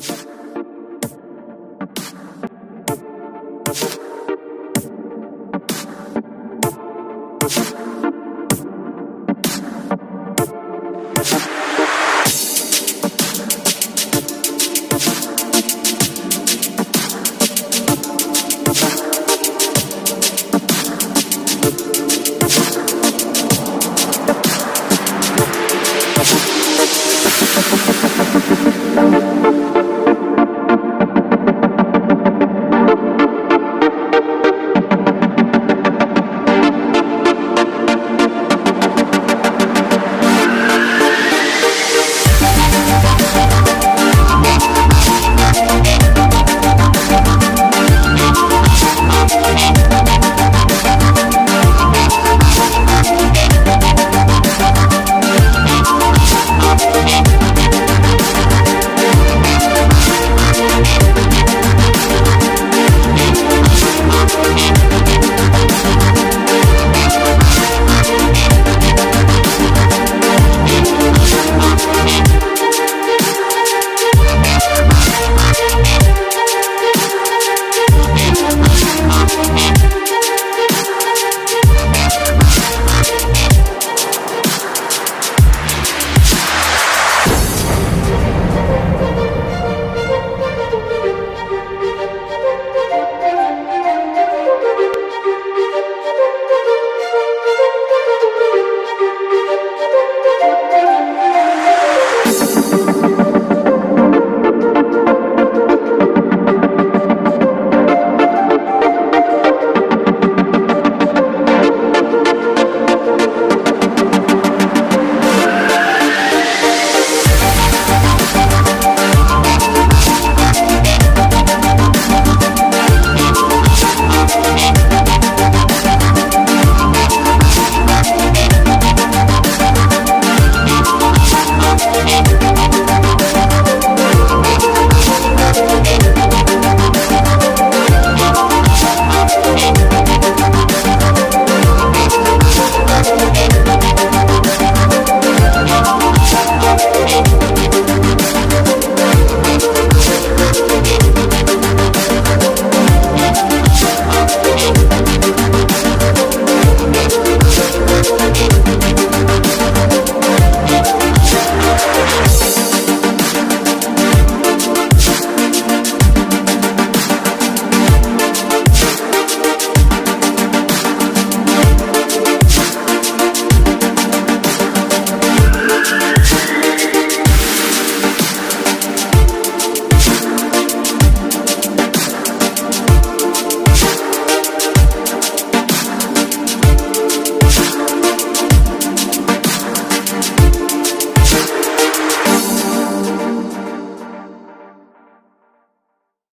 you.